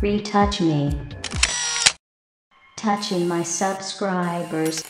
Retouch me. Touching my subscribers.